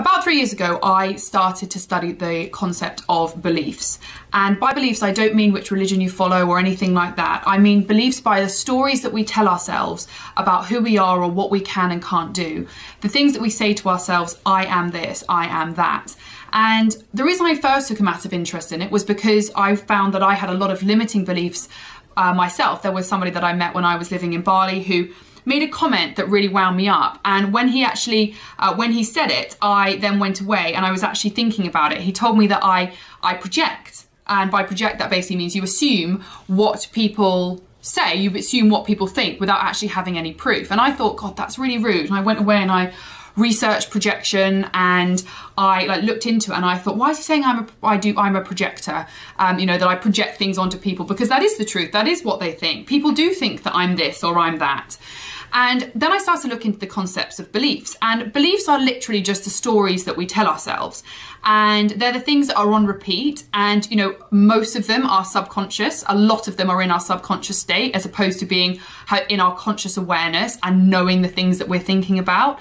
About three years ago, I started to study the concept of beliefs. And by beliefs, I don't mean which religion you follow or anything like that. I mean beliefs by the stories that we tell ourselves about who we are or what we can and can't do. The things that we say to ourselves, I am this, I am that. And the reason I first took a massive interest in it was because I found that I had a lot of limiting beliefs uh, myself. There was somebody that I met when I was living in Bali who made a comment that really wound me up. And when he actually, uh, when he said it, I then went away and I was actually thinking about it. He told me that I, I project. And by project, that basically means you assume what people say, you assume what people think without actually having any proof. And I thought, God, that's really rude. And I went away and I researched projection and I like looked into it and I thought, why is he saying I'm a, I do, I'm a projector? Um, you know, that I project things onto people because that is the truth. That is what they think. People do think that I'm this or I'm that. And then I started to look into the concepts of beliefs. And beliefs are literally just the stories that we tell ourselves. And they're the things that are on repeat. And, you know, most of them are subconscious. A lot of them are in our subconscious state as opposed to being uh, in our conscious awareness and knowing the things that we're thinking about.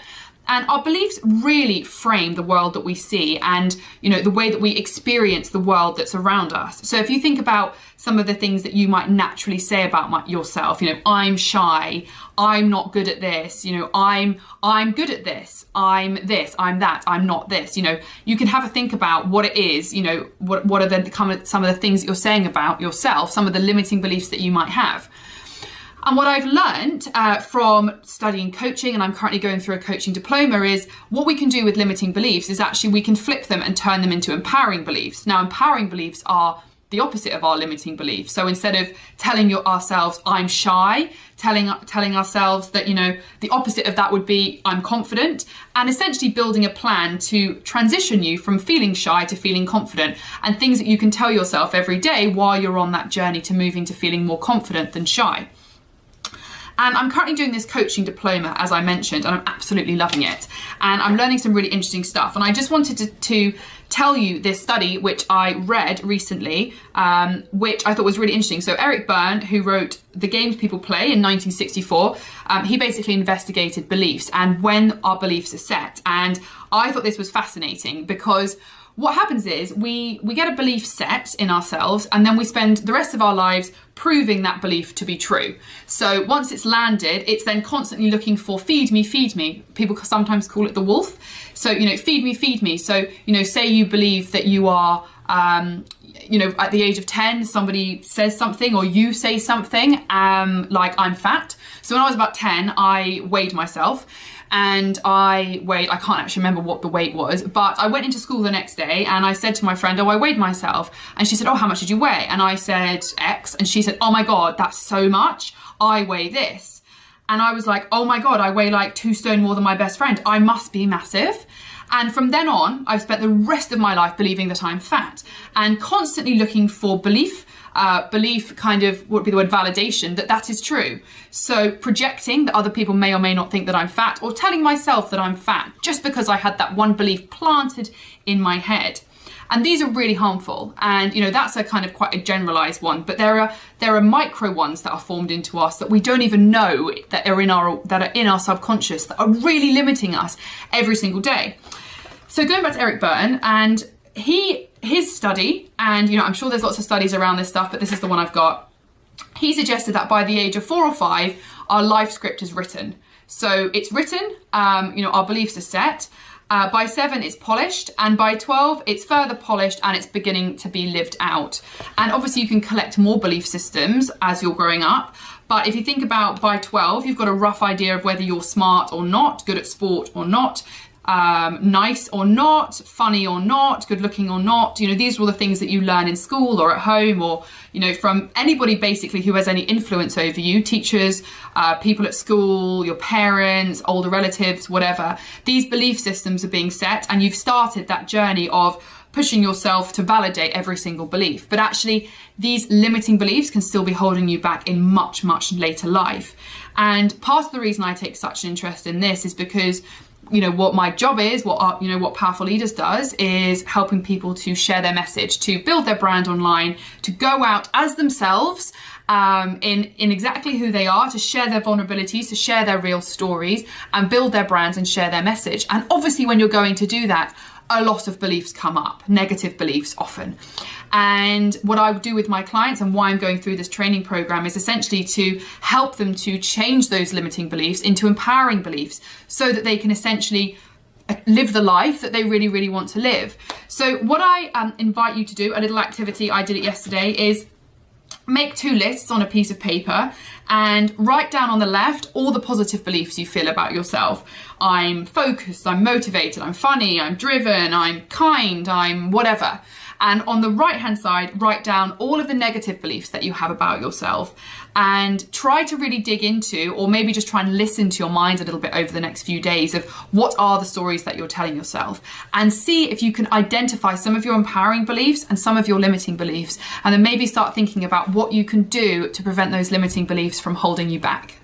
And our beliefs really frame the world that we see and, you know, the way that we experience the world that's around us. So if you think about some of the things that you might naturally say about yourself, you know, I'm shy, I'm not good at this, you know, I'm I'm good at this, I'm this, I'm that, I'm not this, you know, you can have a think about what it is, you know, what what are the some of the things that you're saying about yourself, some of the limiting beliefs that you might have. And what I've learned uh, from studying coaching, and I'm currently going through a coaching diploma, is what we can do with limiting beliefs is actually we can flip them and turn them into empowering beliefs. Now, empowering beliefs are the opposite of our limiting beliefs. So instead of telling your, ourselves I'm shy, telling telling ourselves that you know the opposite of that would be I'm confident, and essentially building a plan to transition you from feeling shy to feeling confident, and things that you can tell yourself every day while you're on that journey to moving to feeling more confident than shy. And I'm currently doing this coaching diploma, as I mentioned, and I'm absolutely loving it. And I'm learning some really interesting stuff. And I just wanted to, to tell you this study, which I read recently, um, which I thought was really interesting. So Eric Berne, who wrote The Games People Play in 1964, um, he basically investigated beliefs and when our beliefs are set. And I thought this was fascinating because what happens is we we get a belief set in ourselves and then we spend the rest of our lives proving that belief to be true. So once it's landed it's then constantly looking for feed me feed me. People sometimes call it the wolf. So you know feed me feed me. So you know say you believe that you are um, you know at the age of 10 somebody says something or you say something um, like i'm fat. So when i was about 10 i weighed myself and I weighed, I can't actually remember what the weight was, but I went into school the next day and I said to my friend, oh, I weighed myself. And she said, oh, how much did you weigh? And I said X. And she said, oh my God, that's so much. I weigh this. And I was like, oh my God, I weigh like two stone more than my best friend. I must be massive. And from then on, I've spent the rest of my life believing that I'm fat and constantly looking for belief uh, belief kind of what would be the word validation that that is true. So projecting that other people may or may not think that I'm fat or telling myself that I'm fat just because I had that one belief planted in my head. And these are really harmful. And you know, that's a kind of quite a generalized one, but there are there are micro ones that are formed into us that we don't even know that are in our that are in our subconscious that are really limiting us every single day. So going back to Eric Berne and he his study, and you know, I'm sure there's lots of studies around this stuff, but this is the one I've got. He suggested that by the age of four or five, our life script is written. So it's written, um, you know, our beliefs are set. Uh, by seven, it's polished, and by 12, it's further polished and it's beginning to be lived out. And obviously, you can collect more belief systems as you're growing up. But if you think about by 12, you've got a rough idea of whether you're smart or not, good at sport or not um, nice or not, funny or not, good looking or not. You know, these are all the things that you learn in school or at home or, you know, from anybody basically who has any influence over you, teachers, uh, people at school, your parents, older relatives, whatever. These belief systems are being set and you've started that journey of pushing yourself to validate every single belief. But actually, these limiting beliefs can still be holding you back in much, much later life. And part of the reason I take such an interest in this is because you know what my job is what our, you know what powerful leaders does is helping people to share their message to build their brand online to go out as themselves um, in, in exactly who they are, to share their vulnerabilities, to share their real stories, and build their brands and share their message. And obviously, when you're going to do that, a lot of beliefs come up, negative beliefs often. And what I do with my clients and why I'm going through this training program is essentially to help them to change those limiting beliefs into empowering beliefs so that they can essentially uh, live the life that they really, really want to live. So, what I um, invite you to do, a little activity, I did it yesterday, is make two lists on a piece of paper and write down on the left all the positive beliefs you feel about yourself. I'm focused, I'm motivated, I'm funny, I'm driven, I'm kind, I'm whatever. And on the right hand side, write down all of the negative beliefs that you have about yourself and try to really dig into, or maybe just try and listen to your mind a little bit over the next few days of what are the stories that you're telling yourself and see if you can identify some of your empowering beliefs and some of your limiting beliefs. And then maybe start thinking about what you can do to prevent those limiting beliefs from holding you back.